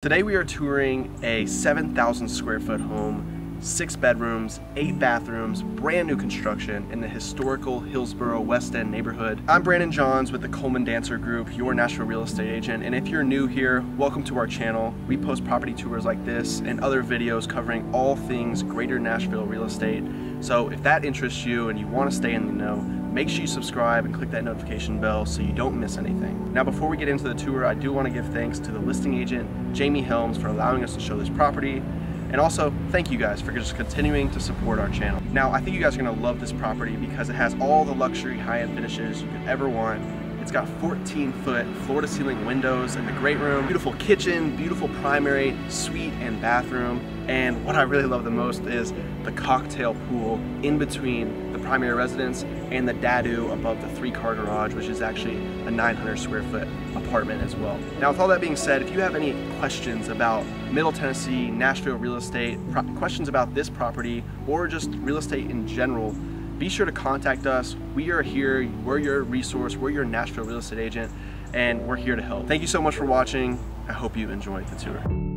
Today we are touring a 7,000 square foot home, six bedrooms, eight bathrooms, brand new construction in the historical Hillsboro West End neighborhood. I'm Brandon Johns with the Coleman Dancer Group, your Nashville real estate agent. And if you're new here, welcome to our channel. We post property tours like this and other videos covering all things greater Nashville real estate. So if that interests you and you want to stay in the know, make sure you subscribe and click that notification bell so you don't miss anything. Now before we get into the tour, I do want to give thanks to the listing agent, Jamie Helms, for allowing us to show this property. And also, thank you guys for just continuing to support our channel. Now, I think you guys are gonna love this property because it has all the luxury high-end finishes you could ever want. It's got 14 foot floor to ceiling windows in the great room, beautiful kitchen, beautiful primary, suite and bathroom. And what I really love the most is the cocktail pool in between primary residence and the DADU above the three car garage, which is actually a 900 square foot apartment as well. Now with all that being said, if you have any questions about Middle Tennessee, Nashville real estate, questions about this property, or just real estate in general, be sure to contact us. We are here, we're your resource, we're your Nashville real estate agent, and we're here to help. Thank you so much for watching. I hope you enjoyed the tour.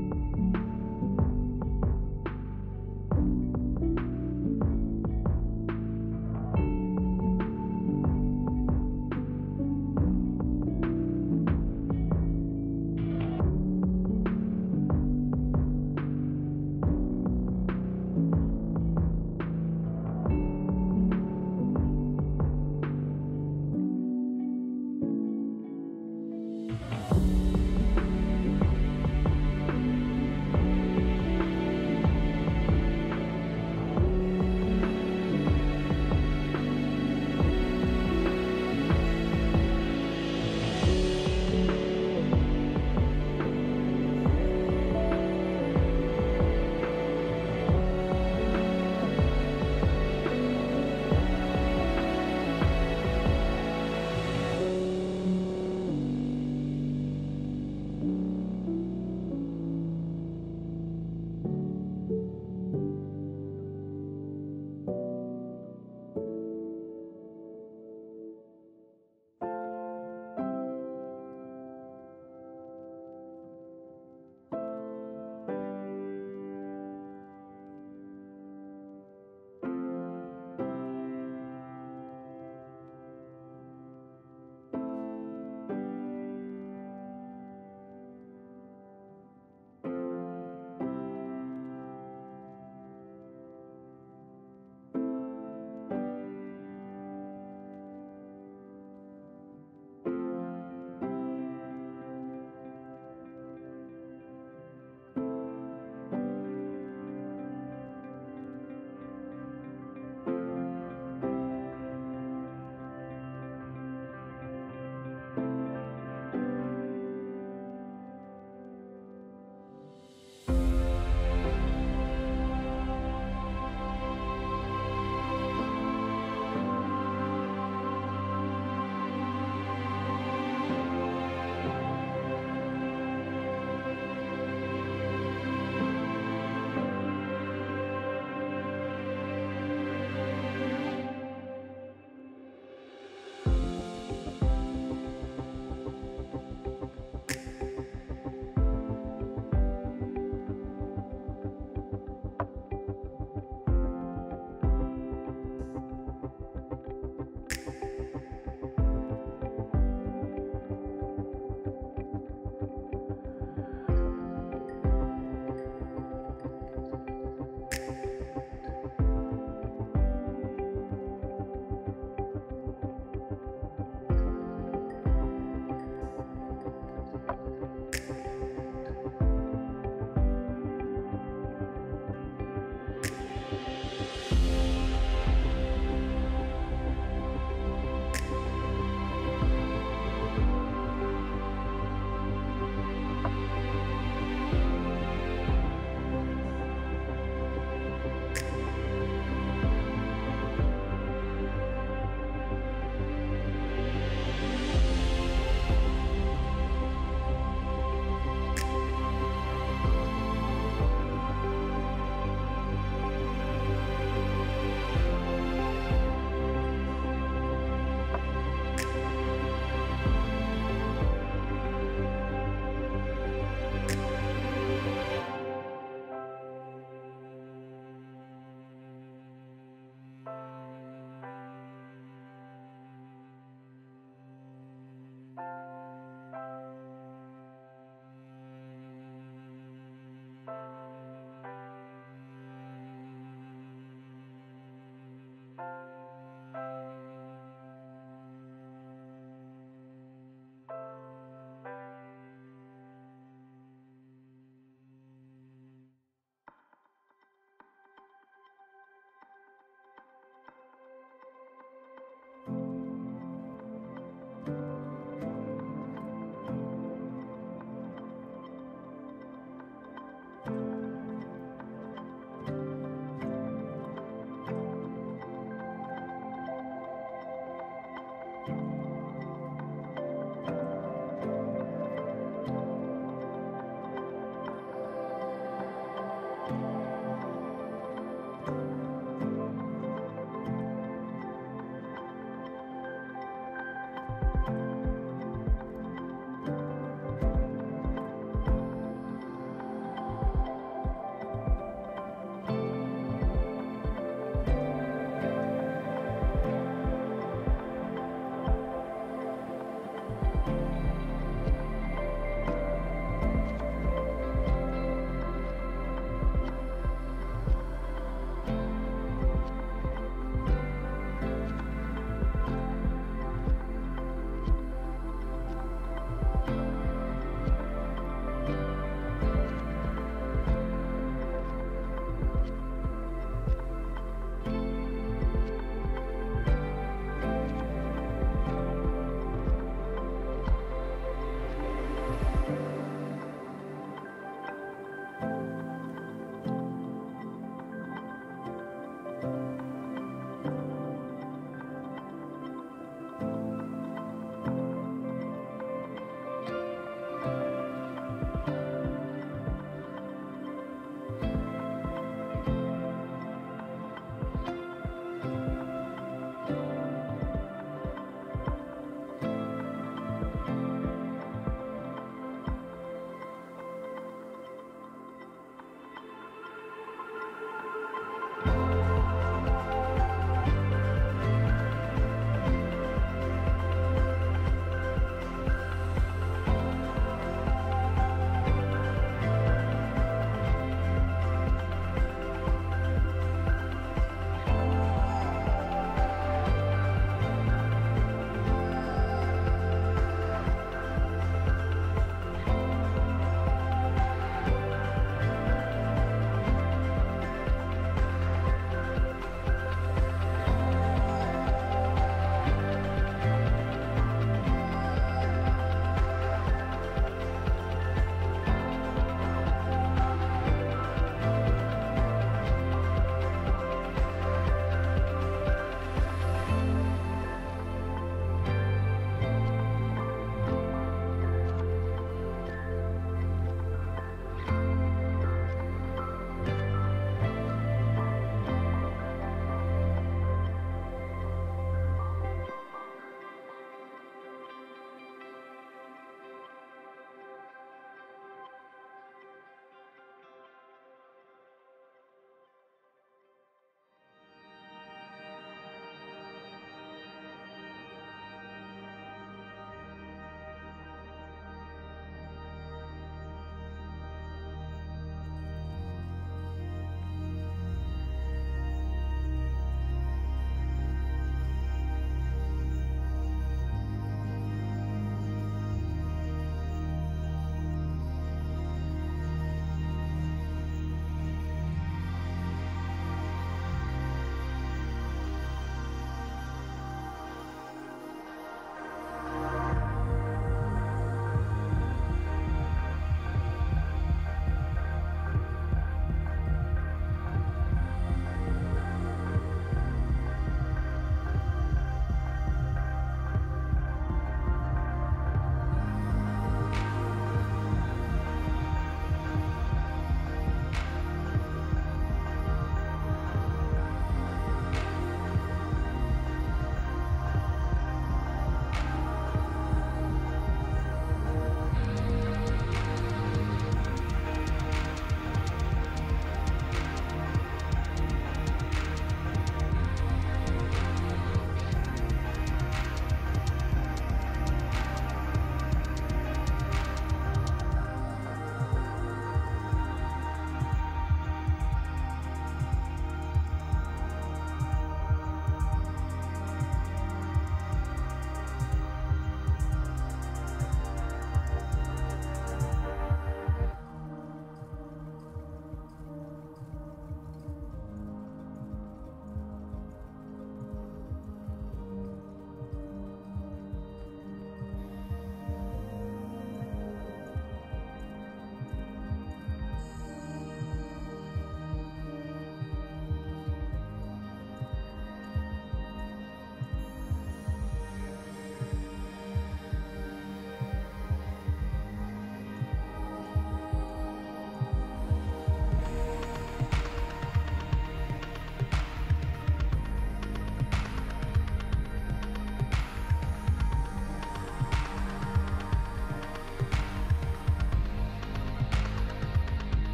You